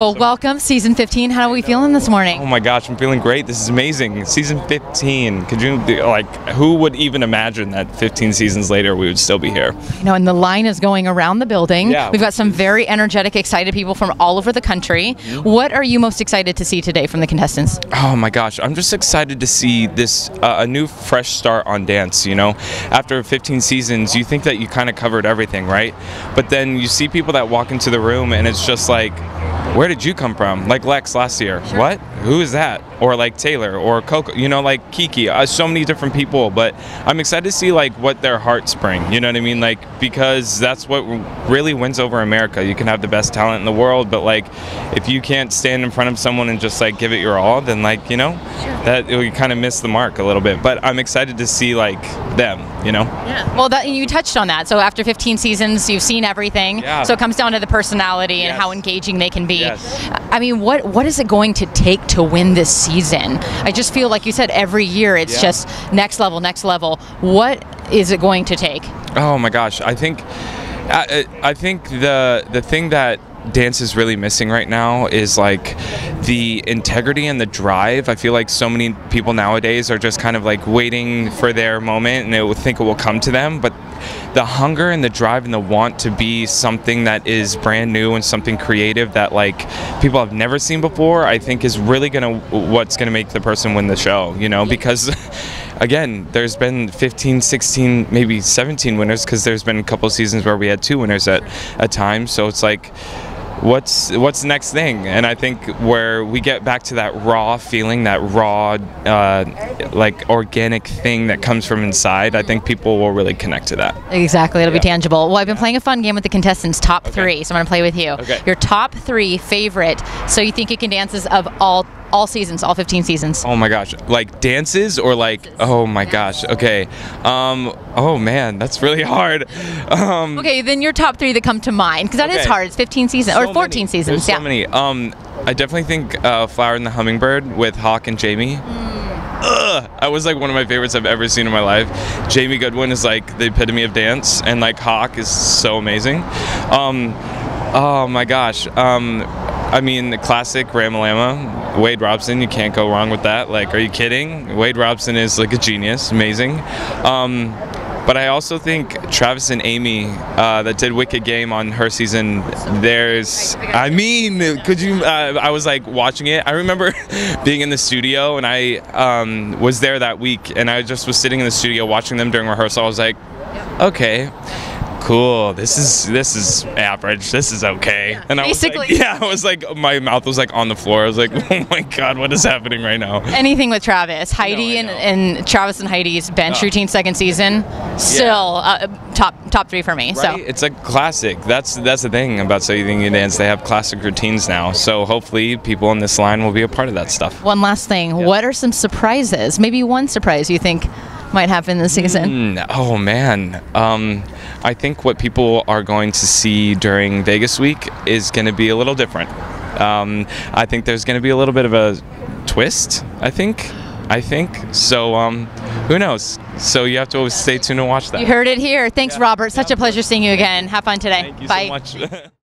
Well, welcome, season 15. How are we feeling this morning? Oh my gosh, I'm feeling great. This is amazing. Season 15. Could you, like, who would even imagine that 15 seasons later we would still be here? You know, and the line is going around the building. Yeah. We've got some very energetic, excited people from all over the country. Mm-hmm. What are you most excited to see today from the contestants? Oh my gosh, I'm just excited to see this, uh, a new fresh start on dance, you know? After 15 seasons, you think that you kind of covered everything, right? But then you see people that walk into the room and it's just like, where did you come from? Like Lex last year. What? Who is that? Or like Taylor or Coco, you know, like Kiki. Uh, so many different people, but I'm excited to see like what their hearts bring. You know what I mean? Like because that's what really wins over America. You can have the best talent in the world, but like if you can't stand in front of someone and just like give it your all, then like you know that you kind of miss the mark a little bit. But I'm excited to see like them. You know? Yeah. Well, that, you touched on that. So after 15 seasons, you've seen everything. Yeah. So it comes down to the personality and how engaging they can be. Yes. I mean, what what is it going to take to win this season? I just feel like you said every year it's Yeah. just next level, next level. What is it going to take? Oh my gosh, I think I, I think the the thing that dance is really missing right now is like the integrity and the drive. I feel like so many people nowadays are just kind of like waiting for their moment and they will think it will come to them, but the hunger and the drive and the want to be something that is brand new and something creative that like people have never seen before, I think is really gonna what's gonna make the person win the show. You know, because again, there's been 15, 16, maybe 17 winners because there's been a couple seasons where we had two winners at a time. So it's like. What's what's the next thing? And I think where we get back to that raw feeling, that raw, uh, like organic thing that comes from inside, I think people will really connect to that. Exactly, it'll be tangible. Well, I've been playing a fun game with the contestants, top three. So I'm going to play with you. Okay. Your top three favorite. So you think you can dances of all all seasons, all 15 seasons. Oh my gosh, like dances or like oh my gosh. Okay. Um oh man, that's really hard. Um Okay, then your top three that come to mind because that is Okay. hard. It's 15 seasons so or 14 many. seasons. There's yeah. so many. Um I definitely think uh, Flower and the Hummingbird with Hawk and Jamie. Mm. Ugh, I was like one of my favorites I've ever seen in my life. Jamie Goodwin is like the epitome of dance, and like Hawk is so amazing. Um, oh my gosh. Um, I mean, the classic Ramalama, Wade Robson, you can't go wrong with that. Like, are you kidding? Wade Robson is like a genius, amazing. Um, but I also think Travis and Amy uh, that did Wicked Game on her season. There's, I mean, could you? Uh, I was like watching it. I remember being in the studio and I um, was there that week, and I just was sitting in the studio watching them during rehearsal. I was like, okay. Cool. This is this is average. This is okay. And I was like, Basically. yeah, I was like, my mouth was like on the floor. I was like, oh my god, what is happening right now? Anything with Travis, Heidi, I and, know. and Travis and Heidi's bench Oh. routine second season, still uh, top top three for me. So It's a classic. That's that's the thing about So You Think You Dance. They have classic routines now. So hopefully people in this line will be a part of that stuff. one last thing, what are some surprises? Maybe one surprise you think might happen this season. Mm, oh man. Um, I think what people are going to see during Vegas week is going to be a little different. Um, I think there's going to be a little bit of a twist. I think. I think so. Um, who knows? So you have to always stay tuned and watch that. You heard it here. Thanks, Yeah. Robert. Such Yeah. a pleasure seeing you again. Have fun today. Thank you Bye. so much.